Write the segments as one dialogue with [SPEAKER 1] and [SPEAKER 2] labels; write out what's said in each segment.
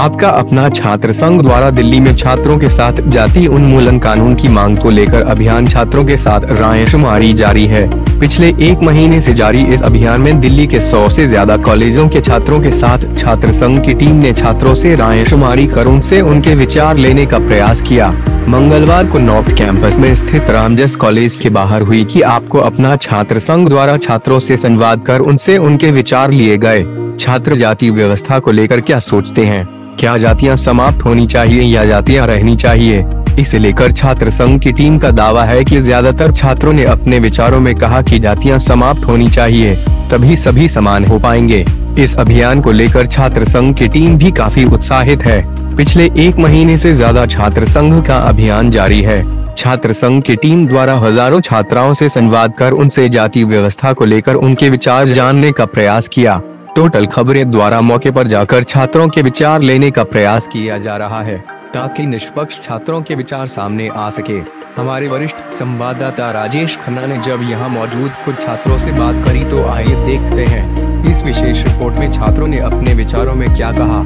[SPEAKER 1] आपका अपना छात्र संघ द्वारा दिल्ली में छात्रों के साथ जाति उन्मूलन कानून की मांग को लेकर अभियान छात्रों के साथ रायशुमारी जारी है। पिछले एक महीने से जारी इस अभियान में दिल्ली के सौ से ज़्यादा कॉलेजों के छात्रों के साथ छात्र संघ की टीम ने छात्रों से रायशुमारी कर उनसे उनके विचार लेने का प्रयास किया। मंगलवार को नॉर्थ कैंपस में स्थित रामजस कॉलेज के बाहर हुई कि आपको अपना छात्र संघ द्वारा छात्रों से संवाद कर उनसे उनके विचार लिए गए। छात्र जाति व्यवस्था को लेकर क्या सोचते हैं? क्या जातियाँ समाप्त होनी चाहिए या जातियाँ रहनी चाहिए? इसे लेकर छात्र संघ की टीम का दावा है कि ज़्यादातर छात्रों ने अपने विचारों में कहा कि जातियाँ समाप्त होनी चाहिए, तभी सभी समान हो पाएँगे। इस अभियान को लेकर छात्र संघ की टीम भी काफ़ी उत्साहित है। पिछले एक महीने से ज़्यादा छात्र संघ का अभियान जारी है। छात्र संघ की टीम द्वारा हज़ारों छात्राओं से संवाद कर उनसे जाति व्यवस्था को लेकर उनके विचार जानने का प्रयास किया। टोटल खबरें द्वारा मौके पर जाकर छात्रों के विचार लेने का प्रयास किया जा रहा है, ताकि निष्पक्ष छात्रों के विचार सामने आ सके। हमारे वरिष्ठ संवाददाता राजेश खन्ना ने जब यहाँ मौजूद कुछ छात्रों से बात करी तो आइए देखते हैं, इस विशेष रिपोर्ट में छात्रों ने अपने विचारों में क्या कहा।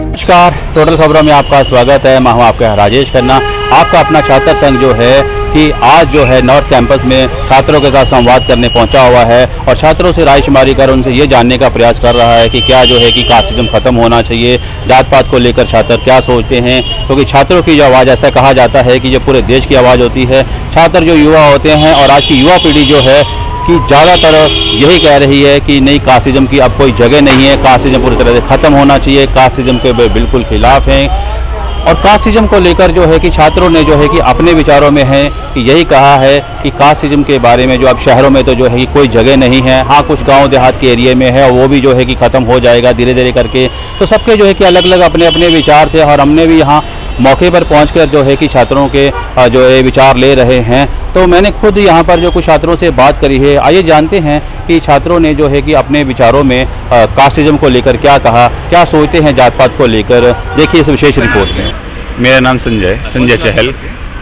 [SPEAKER 2] नमस्कार, टोटल खबरों में आपका स्वागत है। मैं हूँ आपका राजेश खन्ना। आपका अपना छात्र संघ जो है कि आज जो है नॉर्थ कैंपस में छात्रों के साथ संवाद करने पहुँचा हुआ है और छात्रों से रायशुमारी कर उनसे ये जानने का प्रयास कर रहा है कि क्या जो है कि कास्टिज्म खत्म होना चाहिए जात पात को लेकर छात्र क्या सोचते हैं, क्योंकि तो छात्रों की जो आवाज़ ऐसा कहा जाता है कि जो पूरे देश की आवाज़ होती है, छात्र जो युवा होते हैं और आज की युवा पीढ़ी जो है कि ज़्यादातर यही कह रही है कि नहीं कास्टिज्म की अब कोई जगह नहीं है कास्टिज्म पूरी तरह से ख़त्म होना चाहिए कास्टिज्म के बिल्कुल खिलाफ हैं। और कास्टिज्म को लेकर जो है कि छात्रों ने जो है कि अपने विचारों में है कि यही कहा है कि कास्टिज्म के बारे में जो अब शहरों में तो जो है कि कोई जगह नहीं है। हाँ कुछ गाँव देहात के एरिए में है वो भी जो है कि ख़त्म हो जाएगा धीरे धीरे करके। तो सबके जो है कि अलग अलग अपने अपने विचार थे और हमने भी यहाँ मौके पर पहुँच जो है कि छात्रों के जो है विचार ले रहे हैं। तो मैंने खुद यहाँ पर जो कुछ छात्रों से बात करी है। आइए जानते हैं कि छात्रों ने जो है कि अपने विचारों में कास्टिज्म को लेकर क्या कहा, क्या सोचते हैं जात पात को लेकर। देखिए इस विशेष रिपोर्ट में।
[SPEAKER 3] मेरा नाम संजय संजय चहल।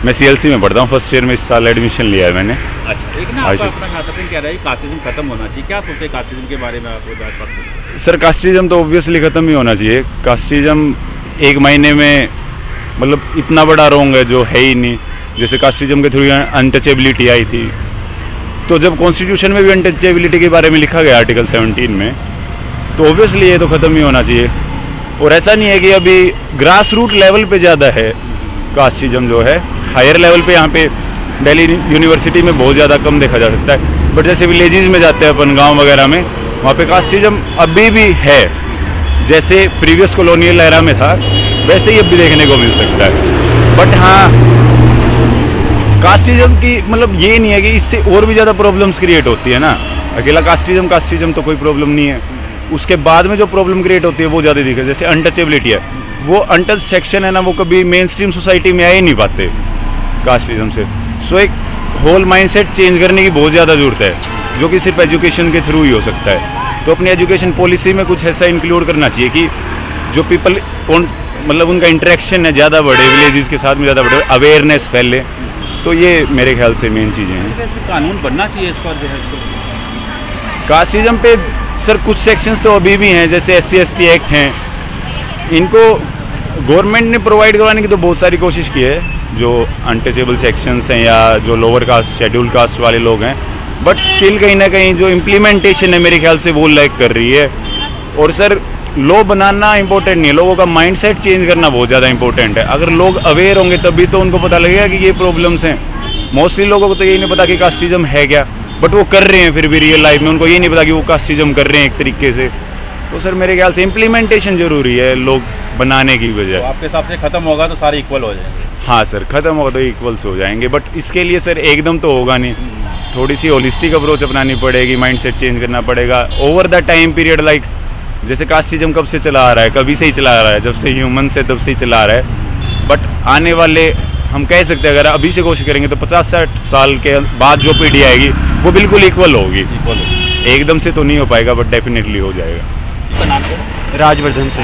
[SPEAKER 3] मैं सीएलसी में पढ़ता हूँ फ़र्स्ट ईयर में इस साल एडमिशन लिया है मैंने।
[SPEAKER 2] अच्छा एक ना आपका अपना कह रहा है कास्टिज्म खत्म होना चाहिए। क्या सोचते हैं कास्टिज्म के बारे में आप
[SPEAKER 3] सर कास्टिज्म तो ऑब्वियसली ख़त्म ही होना चाहिए। कास्टिज्म एक महीने में मतलब इतना बड़ा रोंग है जो है ही नहीं। जैसे कास्टिज्म के थ्रू अनटचेबिलिटी आई थी। तो जब कॉन्स्टिट्यूशन में भी अनटचेबिलिटी के बारे में लिखा गया आर्टिकल 17 में तो ऑब्वियसली ये तो ख़त्म ही होना चाहिए। और ऐसा नहीं है कि अभी ग्रास रूट लेवल पे ज़्यादा है कास्टिज्म जो है। हायर लेवल पे यहाँ पे दिल्ली यूनिवर्सिटी में बहुत ज़्यादा कम देखा जा सकता है। बट जैसे विलेजेस में जाते हैं अपन गाँव वगैरह में, वहाँ पे कास्टिज्म अभी भी है। जैसे प्रीवियस कॉलोनियल एरा में था, वैसे ही अभी देखने को मिल सकता है। बट हाँ कास्टिज्म की मतलब ये नहीं है कि इससे और भी ज़्यादा प्रॉब्लम्स क्रिएट होती है ना। अकेला कास्टिज्म कास्टिज्म तो कोई प्रॉब्लम नहीं है। उसके बाद में जो प्रॉब्लम क्रिएट होती है वो ज़्यादा दिखे जैसे अनटचेबिलिटी है। वो अनटच सेक्शन है ना वो कभी मेन स्ट्रीम सोसाइटी में आ ही नहीं पाते कास्टिज्म से। सो एक होल माइंडसेट चेंज करने की बहुत ज़्यादा ज़रूरत है जो कि सिर्फ़ एजुकेशन के थ्रू ही हो सकता है। तो अपनी एजुकेशन पॉलिसी में कुछ ऐसा इंक्लूड करना चाहिए कि जो पीपल कौन मतलब उनका इंटरेक्शन है ज़्यादा बढ़े विलेजेस के साथ में ज़्यादा बढ़े अवेयरनेस फैले। तो ये मेरे ख्याल से मेन चीज़ें हैं।
[SPEAKER 2] कानून बनना चाहिए इस पर जो है
[SPEAKER 3] कास्टिज्म पे सर, कुछ सेक्शंस तो अभी भी हैं, जैसे एस सी एक्ट हैं। इनको गवर्नमेंट ने प्रोवाइड करवाने की तो बहुत सारी कोशिश की है, जो अनटचेबल सेक्शंस हैं या जो लोअर कास्ट शेड्यूल कास्ट वाले लोग हैं। बट स्टिल कहीं ना कहीं जो इम्प्लीमेंटेशन है, मेरे ख्याल से वो लैक कर रही है। और सर लॉ बनाना इंपॉर्टेंट नहीं है। लोगों का माइंडसेट चेंज करना बहुत ज़्यादा इंपॉर्टेंट है। अगर लोग अवेयर होंगे, तभी तो उनको पता लगेगा कि ये प्रॉब्लम्स हैं। मोस्टली लोगों को तो यही नहीं पता कि कास्टिज्म है क्या। बट वो कर रहे हैं फिर भी रियल लाइफ में उनको ये नहीं पता कि वो कास्टिज्म कर रहे हैं एक तरीके से। तो सर मेरे ख्याल से इम्प्लीमेंटेशन ज़रूरी है लोग बनाने की वजह
[SPEAKER 2] तो आपके हिसाब से खत्म होगा तो सारे इक्वल हो जाएँगे।
[SPEAKER 3] हाँ सर खत्म होगा तो इक्वल्स हो जाएँगे। बट इसके लिए सर एकदम तो होगा नहीं। थोड़ी सी होलिस्टिक अप्रोच अपनानी पड़ेगी माइंड सेट चेंज करना पड़ेगा। Over the time period like जैसे कास्टिज्म कब से चला आ रहा है कभी से ही चला आ रहा है। जब से ह्यूमन से तब से ही चला आ रहा है। बट आने वाले हम कह सकते हैं अगर अभी से कोशिश करेंगे तो पचास साठ साल के बाद जो पीढ़ी आएगी वो बिल्कुल इक्वल होगी। इक्वल एकदम से तो नहीं हो पाएगा बट डेफिनेटली हो जाएगा।
[SPEAKER 4] राजवर्धन से।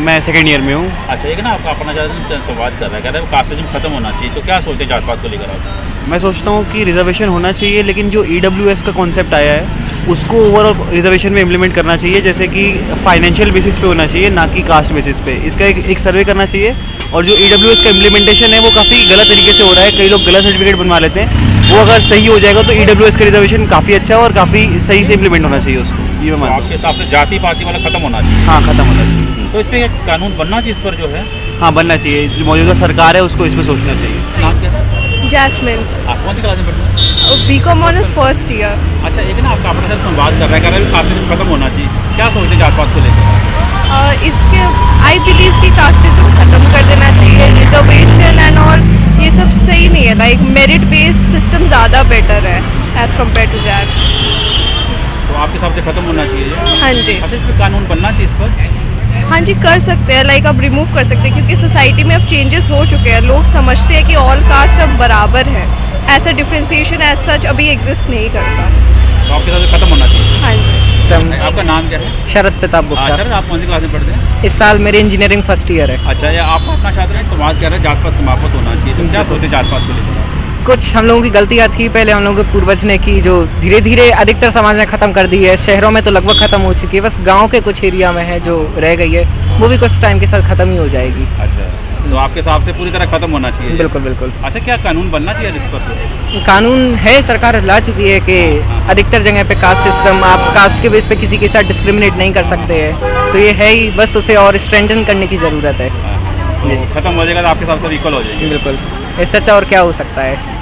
[SPEAKER 4] मैं सेकेंड ईयर में हूँ।
[SPEAKER 2] अच्छा एक ना आपका अपना संवाद कर रहा है कह रहा है खत्म होना चाहिए तो क्या सोचते हैं जात पात को लेकर आप?
[SPEAKER 4] मैं सोचता हूँ कि रिजर्वेशन होना चाहिए लेकिन जो ईडब्ल्यूएस का कॉन्सेप्ट आया है उसको ओवरऑल रिजर्वेशन में इम्प्लीमेंट करना चाहिए जैसे कि फाइनेंशियल बेसिस पे होना चाहिए ना कि कास्ट बेसिस पे। इसका एक, एक सर्वे करना चाहिए और जो ईडब्ल्यूएस का इम्प्लीमेंटेशन है वो काफ़ी गलत तरीके से हो रहा है कई लोग गलत सर्टिफिकेट बनवा लेते हैं। वो अगर सही हो जाएगा तो ईडब्ल्यूएस का रिजर्वेशन काफ़ी अच्छा है और काफ़ी सही से इम्प्लीमेंट होना चाहिए उसको। ये मैं
[SPEAKER 5] तो आपके हिसाब से जाति पाति वाला खत्म होना चाहिए।
[SPEAKER 4] हाँ ख़त्म होना चाहिए।
[SPEAKER 5] तो इस पर कानून बनना चाहिए इस पर जो है?
[SPEAKER 4] हाँ बनना चाहिए। जो मौजूदा सरकार है उसको इस पर सोचना चाहिए।
[SPEAKER 5] नाम क्या
[SPEAKER 6] जैस्मिन।
[SPEAKER 5] आप कौन सी क्लास में पढ़ते हैं?
[SPEAKER 6] B com honours first year
[SPEAKER 5] अच्छा एक ना आपका अपने साथ संवाद कर रहा है कह रहा है कास्टिज्म खत्म होना चाहिए। क्या सोचते हैं जात पात को लेकर?
[SPEAKER 6] इसके आई बिलीव कि कास्टिज्म ख़त्म कर देना चाहिए। रिजर्वेशन एंड ऑल ये सब सही नहीं है। लाइक मेरिट बेस्ड सिस्टम ज़्यादा बेटर है एज़ कंपेयर टू दैट
[SPEAKER 5] हिसाब से खत्म होना चाहिए।
[SPEAKER 6] हाँ जी।
[SPEAKER 5] अच्छा इस पर कानून बनना चाहिए इस पर?
[SPEAKER 6] हाँ जी कर सकते हैं लाइक अब रिमूव कर सकते हैं क्योंकि सोसाइटी में अब चेंजेस हो चुके हैं। लोग समझते हैं कि ऑल कास्ट अब बराबर है। ऐसा डिफ्रेंसिएशन एज सच अभी एग्जिस्ट नहीं करता।
[SPEAKER 5] तो आपके साथ खत्म होना चाहिए।
[SPEAKER 6] हाँ जी।
[SPEAKER 5] आपका नाम क्या है?
[SPEAKER 7] शरद प्रताप
[SPEAKER 5] हाँ
[SPEAKER 7] गुप्ता
[SPEAKER 5] सर आप कौन सी क्लास में पढ़ते हैं?
[SPEAKER 7] इस साल मेरी इंजीनियरिंग फ़र्स्ट ईयर है।
[SPEAKER 5] अच्छा ये आप अपना छात्र हैं समाज कह रहे हैं जात पात समाप्त होना चाहिए? तो क्या सोचते हैं जात पात को लेकर?
[SPEAKER 7] कुछ हम लोगों की गलतियाँ थी पहले हम लोगों के पूर्वज ने की जो धीरे धीरे अधिकतर समाज ने ख़त्म कर दी है। शहरों में तो लगभग ख़त्म हो चुकी है बस गाँव के कुछ एरिया में है जो रह गई है वो भी कुछ टाइम के साथ ख़त्म ही हो जाएगी।
[SPEAKER 5] अच्छा तो आपके हिसाब से पूरी तरह खत्म होना चाहिए?
[SPEAKER 7] बिल्कुल बिल्कुल।
[SPEAKER 5] अच्छा क्या कानून बनना चाहिए इस पर?
[SPEAKER 7] कानून है सरकार ला चुकी है कि अधिकतर जगह पे कास्ट सिस्टम आप कास्ट के बेस पे किसी के साथ डिस्क्रिमिनेट नहीं कर सकते हैं। तो ये है ही बस उसे और स्ट्रेंथन करने की ज़रूरत है।
[SPEAKER 5] तो खत्म हो जाएगा तो आपके हिसाब से इक्वल हो जाएँगे।
[SPEAKER 7] बिल्कुल। इससे अच्छा और क्या हो सकता है?